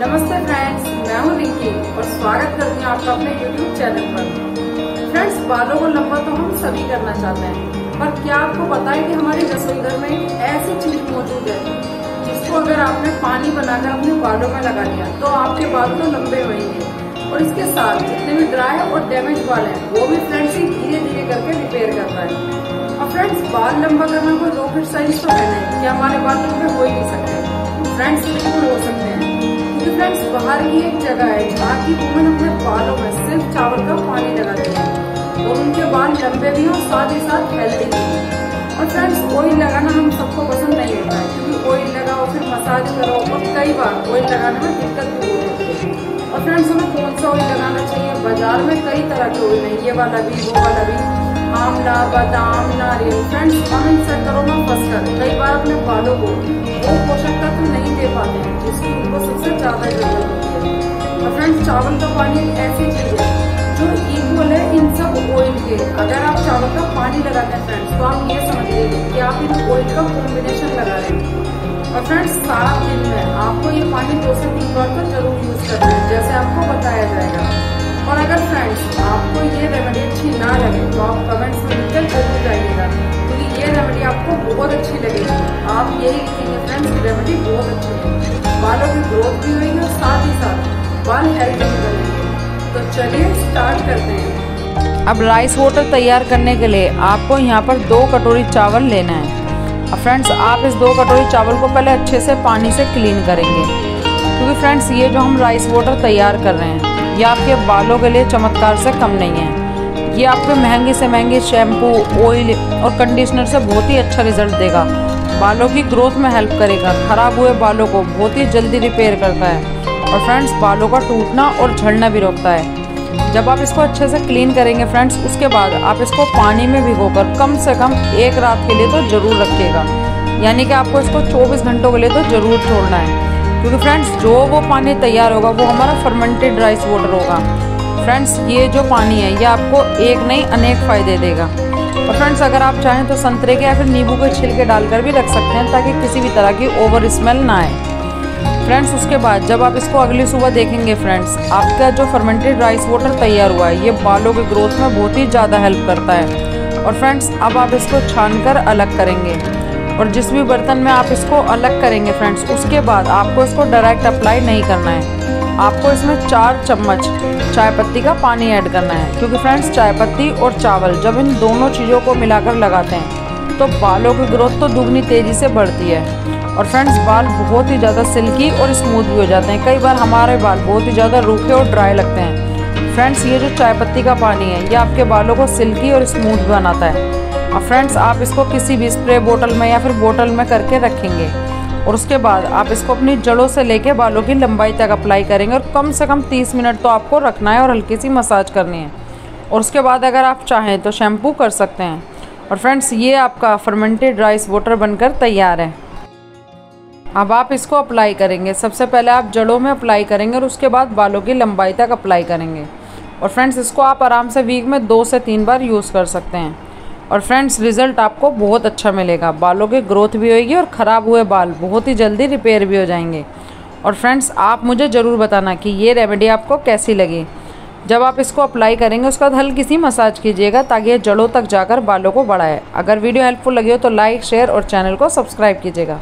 नमस्ते फ्रेंड्स मैं हूँ रिंकी और स्वागत करती हूँ आपका अपने यूट्यूब चैनल पर। फ्रेंड्स बालों को लंबा तो हम सभी करना चाहते हैं, पर क्या आपको पता है कि हमारे रसोई घर में ऐसी चीज़ मौजूद है, जिसको अगर आपने पानी बनाकर अपने बालों में लगा लिया तो आपके बाल तो लंबे होंगे और इसके साथ जितने भी ड्राई और डैमेज बाल हैं, वो भी फ्रेंड्स ही धीरे धीरे करके रिपेयर करता है। और फ्रेंड्स बाल लंबा करना कोई रॉकेट साइंस तो है नहीं कि हमारे बाल लंबे हो ही नहीं सकते। फ्रेंड्स बिल्कुल हो सकते हैं। फ्रेंड्स बाहर की एक जगह है जहाँ की वुमेन अपने बालों में सिर्फ़ चावल का पानी लगाती है। और उनके बाल लंबे भी हों साथ ही साथ हेल्दी भी और फ्रेंड्स ऑयल लगाना हम सबको पसंद नहीं होता है, क्योंकि ऑयल लगाओ, फिर मसाज करो, और कई बार ऑयल लगाने में दिक्कत भी होती है। और फ्रेंड्स हमें कौन सा ऑयल लगाना चाहिए? बाज़ार में कई तरह के ऑयल है, ये वाला भी, वो वाला भी। आमला बादाम, नारियल, फ्रेंड्स इन सेक्टरों में फंस कर कई बार अपने बालों को वो पोषक तत्व नहीं दे पाते हैं जिसकी उनको सबसे ज़्यादा ज़रूरत होती है। और फ्रेंड्स, चावल का पानी एक ऐसी चीज़ है जो इक्वल है इन सब ऑयल के। अगर आप चावल का पानी लगाते हैं फ्रेंड्स तो आप ये समझ लीजिए कि आप इन ऑयल का कॉम्बिनेशन लगा रहे हैं। और फ्रेंड्स, सारा दिन में आपको ये बहुत अच्छी लगेगी। आप यही लिखेंगे फ्रेंड्स की रेमेडी बहुत अच्छी है बालों की ग्रोथ भी होगी और साथ ही साथ बाल हेल्दी भी बनेंगे तो चलिए स्टार्ट करते हैं। अब राइस वाटर तैयार करने के लिए आपको यहाँ पर दो कटोरी चावल लेना है। अब फ्रेंड्स आप इस दो कटोरी चावल को पहले अच्छे से पानी से क्लीन करेंगे। क्योंकि फ्रेंड्स ये जो हम राइस वाटर तैयार कर रहे हैं, ये आपके बालों के लिए चमत्कार से कम नहीं है। ये आपके महँगे से महँगे शैम्पू ऑयल और कंडीशनर से बहुत ही अच्छा रिज़ल्ट देगा। बालों की ग्रोथ में हेल्प करेगा। ख़राब हुए बालों को बहुत ही जल्दी रिपेयर करता है। और फ्रेंड्स बालों का टूटना और झड़ना भी रोकता है। जब आप इसको अच्छे से क्लीन करेंगे फ्रेंड्स उसके बाद आप इसको पानी में भिगोकर कम से कम एक रात के लिए तो ज़रूर रखिएगा। यानी कि आपको इसको 24 घंटों के लिए तो ज़रूर छोड़ना है। क्योंकि फ्रेंड्स जो वो पानी तैयार होगा, वो हमारा फर्मेंटेड राइस वाटर होगा। फ्रेंड्स ये जो पानी है, ये आपको एक नहीं, अनेक फ़ायदे देगा। और फ्रेंड्स अगर आप चाहें तो संतरे के या फिर नींबू के छिलके डालकर भी रख सकते हैं, ताकि किसी भी तरह की ओवर स्मेल ना आए। फ्रेंड्स उसके बाद जब आप इसको अगली सुबह देखेंगे फ्रेंड्स आपका जो फर्मेंटेड राइस वाटर तैयार हुआ है, ये बालों की ग्रोथ में बहुत ही ज़्यादा हेल्प करता है। और फ्रेंड्स अब आप इसको छान कर अलग करेंगे। और जिस भी बर्तन में आप इसको अलग करेंगे फ्रेंड्स उसके बाद आपको इसको डायरेक्ट अप्लाई नहीं करना है। आपको इसमें चार चम्मच चाय पत्ती का पानी ऐड करना है। क्योंकि फ्रेंड्स, चाय पत्ती और चावल जब इन दोनों चीज़ों को मिलाकर लगाते हैं तो बालों की ग्रोथ तो दुगनी तेज़ी से बढ़ती है। और फ्रेंड्स, बाल बहुत ही ज़्यादा सिल्की और स्मूथ भी हो जाते हैं। कई बार हमारे बाल बहुत ही ज़्यादा रूखे और ड्राई लगते हैं। फ्रेंड्स, ये जो चाय पत्ती का पानी है, ये आपके बालों को सिल्की और स्मूथ बनाता है। और फ्रेंड्स, आप इसको किसी भी स्प्रे बोतल में या फिर बोतल में करके रखेंगे। और उसके बाद आप इसको अपनी जड़ों से लेके बालों की लंबाई तक अप्लाई करेंगे और कम से कम 30 मिनट तो आपको रखना है और हल्की सी मसाज करनी है। और उसके बाद अगर आप चाहें तो शैम्पू कर सकते हैं। और फ्रेंड्स ये आपका फर्मेंटेड राइस वाटर बनकर तैयार है। अब आप इसको अप्लाई करेंगे। सबसे पहले आप जड़ों में अप्लाई करेंगे और उसके बाद बालों की लंबाई तक अप्लाई करेंगे। और फ्रेंड्स इसको आप आराम से वीक में दो से तीन बार यूज़ कर सकते हैं। और फ्रेंड्स रिज़ल्ट आपको बहुत अच्छा मिलेगा। बालों की ग्रोथ भी होएगी और ख़राब हुए बाल बहुत ही जल्दी रिपेयर भी हो जाएँगे। और फ्रेंड्स आप मुझे ज़रूर बताना कि ये रेमेडी आपको कैसी लगी। जब आप इसको अप्लाई करेंगे, उसके बाद हल्की सी मसाज कीजिएगा ताकि ये जड़ों तक जाकर बालों को बढ़ाए। अगर वीडियो हेल्पफुल लगी हो तो लाइक शेयर और चैनल को सब्सक्राइब कीजिएगा।